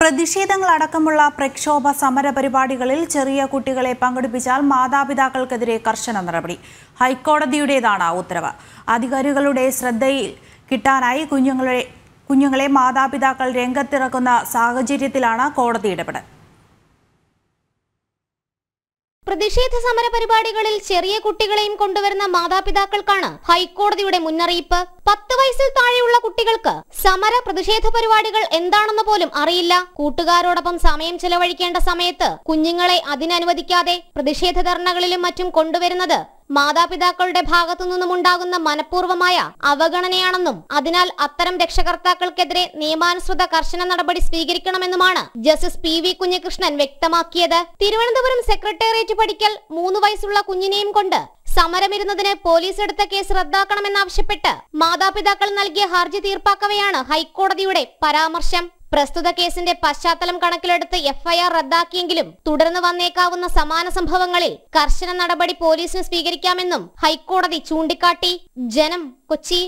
പ്രതിഷേധങ്ങളടക്കമുള്ള പ്രക്ഷോഭ സമര പരിപാടികളിൽ ചെറിയ കുട്ടികളെ പങ്കെടുപ്പിച്ചാൽ മാതാപിതാക്കൾക്കെതിരെ കർശന നടപടി. ഹൈക്കോടതിയുടേതാണ് ഉത്തരവ്. അധികാരികളുടെ ശ്രദ്ധയിൽ കിട്ടാനായി കുഞ്ഞുങ്ങളെ കുഞ്ഞുങ്ങളെ മാതാപിതാക്കൾ രംഗത്തിറക്കുന്ന സാഹചര്യത്തിലാണ് കോടതി ഇടപെടൽ. പ്രതിഷേധ സമര പരിപാടികളിൽ ചെറിയ കുട്ടികളെയും കൊണ്ടുവരുന്ന മാതാപിതാക്കൾക്കാണ് ഹൈക്കോടതിയുടെ മുന്നറിയിപ്പ്. പത്ത് വയസ്സിൽ താഴെയുള്ള കുട്ടികൾക്ക് സമര പ്രതിഷേധ പരിപാടികൾ എന്താണെന്ന് പോലും അറിയില്ല. കൂട്ടുകാരോടൊപ്പം സമയം ചെലവഴിക്കേണ്ട സമയത്ത് കുഞ്ഞുങ്ങളെ അതിനനുവദിക്കാതെ പ്രതിഷേധ ധർണകളിലും മറ്റും കൊണ്ടുവരുന്നത് മാതാപിതാക്കളുടെ ഭാഗത്തു നിന്നുമുണ്ടാകുന്ന മനഃപൂർവമായ അവഗണനയാണെന്നും അതിനാൽ അത്തരം രക്ഷകർത്താക്കൾക്കെതിരെ നിയമാനുസൃത കർശന നടപടി സ്വീകരിക്കണമെന്നുമാണ് ജസ്റ്റിസ് പി വി കുഞ്ഞികൃഷ്ണൻ വ്യക്തമാക്കിയത്. തിരുവനന്തപുരം സെക്രട്ടേറിയറ്റ് പഠിക്കൽ മൂന്ന് വയസ്സുള്ള കുഞ്ഞിനെയും കൊണ്ട് സമരമിരുന്നതിന് പോലീസ് എടുത്ത കേസ് റദ്ദാക്കണമെന്നാവശ്യപ്പെട്ട് മാതാപിതാക്കൾ നൽകിയ ഹർജി തീർപ്പാക്കവെയാണ് ഹൈക്കോടതിയുടെ പരാമർശം. പ്രസ്തുത കേസിന്റെ പശ്ചാത്തലം കണക്കിലെടുത്ത് എഫ്ഐആർ റദ്ദാക്കിയെങ്കിലും തുടർന്ന് വന്നേക്കാവുന്ന സമാന സംഭവങ്ങളിൽ കർശന നടപടി പോലീസിന് സ്വീകരിക്കാമെന്നും ഹൈക്കോടതി ചൂണ്ടിക്കാട്ടി. ജനം കൊച്ചി.